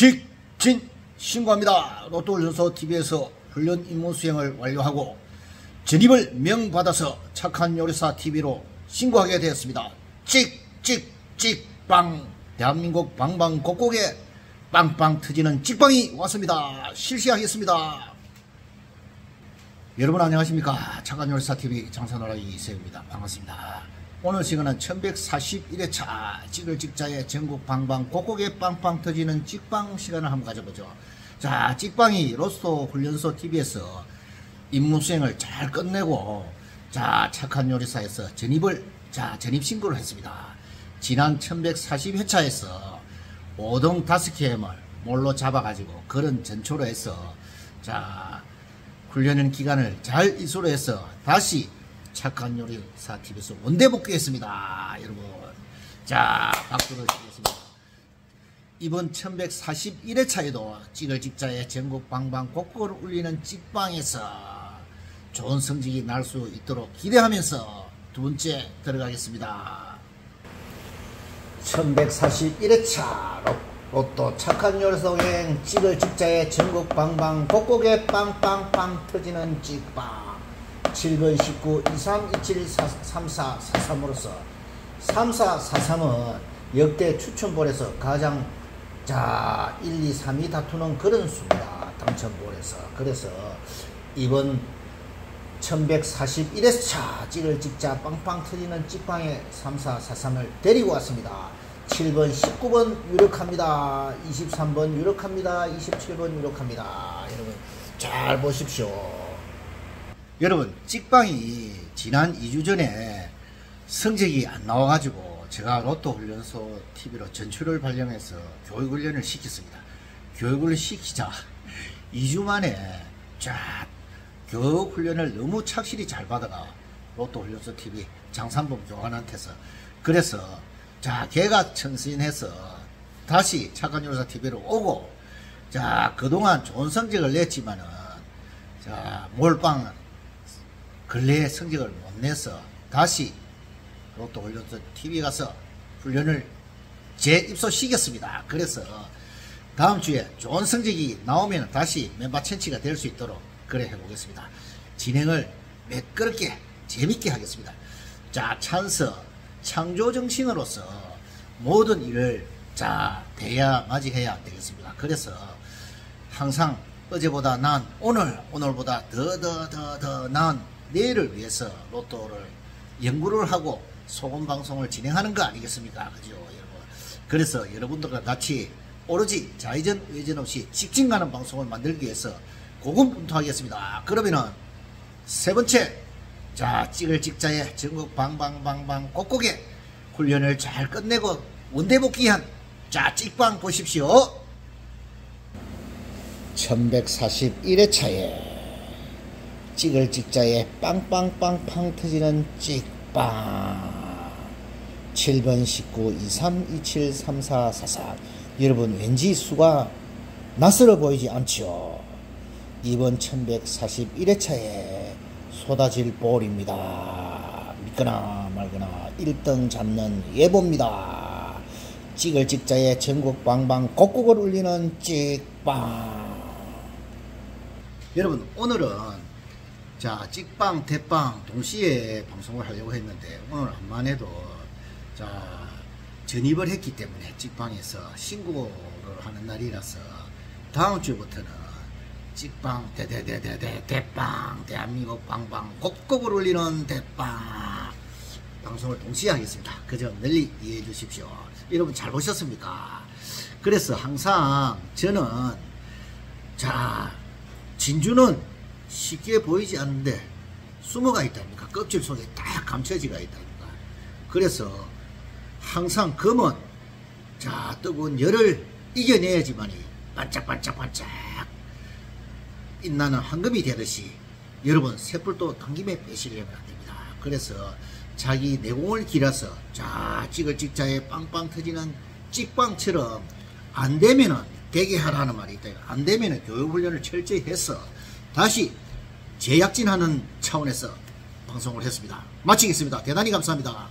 직진 신고합니다. 로또 훈련소 TV에서 훈련 임무 수행을 완료하고 전입을 명받아서 착한 요리사 TV로 신고하게 되었습니다. 찍찍찍빵 대한민국 방방곡곡에 빵빵 터지는 찍빵이 왔습니다. 실시하겠습니다. 여러분 안녕하십니까 착한 요리사 TV 장사노라 이세입니다. 반갑습니다. 오늘 시간은 1141회차 찍을 찍자의 전국 방방곡곡에 빵빵 터지는 찍빵 시간을 한번 가져보죠. 자 찍빵이 로스토 훈련소 TV에서 임무 수행을 잘 끝내고 자 착한 요리사에서 전입을 자 전입 신고를 했습니다. 지난 1140회차에서 5등 5개임을 몰로 잡아가지고 그런 전초로 해서 자 훈련 기간을 잘 이수로 해서 다시 착한 요리사 TV에서 원대 복귀했습니다. 여러분. 자, 박수를 치겠습니다. 이번 1141회차에도 찍을 직자의 전국 방방 곡곡을 울리는 찍방에서 좋은 성적이 날 수 있도록 기대하면서 두 번째 들어가겠습니다. 1141회차 로또 착한 요리성행 찍을 직자의 전국 방방 곡곡에 빵빵빵 터지는 찍방 7번 19 23 27 34 43으로서 34 43은 역대 추천볼에서 가장 자 1, 2, 3이 다투는 그런 수입니다. 당첨볼에서 그래서 이번 1141회차 찍을 찍자 빵빵 터지는 찍방에 3443을 데리고 왔습니다. 7번 19번 유력합니다. 23번 유력합니다. 27번 유력합니다. 여러분 잘 보십시오. 여러분 찍방이 지난 2주 전에 성적이 안 나와가지고 제가 로또 훈련소 TV로 전출을 발령해서 교육 훈련을 시켰습니다. 교육을 시키자 2주 만에 쫙 교육 훈련을 너무 착실히 잘 받아가 로또 훈련소 TV 장산범 교관한테서 그래서 자 걔가 천신해서 다시 착한 요사 TV로 오고 자 그동안 좋은 성적을 냈지만은 자 몰빵 근래에 성적을 못 내서 다시 로또 훈련소 TV 가서 훈련을 재입소시켰습니다. 그래서 다음 주에 좋은 성적이 나오면 다시 멤버 천치가 될 수 있도록 그래 해보겠습니다. 진행을 매끄럽게 재밌게 하겠습니다. 자 찬스 창조 정신으로서 모든 일을 자 대야 맞이해야 되겠습니다. 그래서 항상 어제보다 난 오늘 오늘보다 더 더 더 더 난 내일을 위해서 로또를 연구를 하고 소금 방송을 진행하는 거 아니겠습니까? 그죠, 여러분. 그래서 여러분들과 같이 오로지 좌회전, 외전 없이 직진 가는 방송을 만들기 위해서 고군분투하겠습니다. 그러면은 세 번째, 자, 찍을 직자에 전국 방방방방 꼭꼭에 훈련을 잘 끝내고 원대복귀한 자, 찍방 보십시오. 1141회차에 찍을 찍자에 빵빵빵빵 터지는 찍빵. 7번 19 23 27 34 44 여러분 왠지 수가 낯설어 보이지 않죠 2번 1141회차에 쏟아질 볼입니다. 믿거나 말거나 1등 잡는 예보입니다. 찍을 찍자에 전국 방방 곡곡을 울리는 찍빵. 여러분 오늘은 자, 찍방, 대빵 동시에 방송을 하려고 했는데 오늘 한만 해도 자, 전입을 했기 때문에 찍방에서 신고를 하는 날이라서 다음 주부터는 찍방, 대대대대대, 대빵, 대한민국 방방, 곡곡을 울리는 대빵 방송을 동시에 하겠습니다. 그 점 널리 이해해 주십시오. 여러분 잘 보셨습니까? 그래서 항상 저는 자, 진주는 쉽게 보이지 않는데 숨어가 있다니까? 껍질 속에 딱 감춰지가 있다니까? 그래서 항상 검은 자 뜨거운 열을 이겨내야지만이 반짝반짝반짝 빛나는 황금이 되듯이 여러분 쇠불도 당김에 빼시려면 안됩니다. 그래서 자기 내공을 길어서 자 찍을 찍자에 빵빵 터지는 찍빵처럼 안되면은 되게 하라는 말이 있다. 안되면은 교육훈련을 철저히 해서 다시 재약진하는 차원에서 방송을 했습니다. 마치겠습니다. 대단히 감사합니다.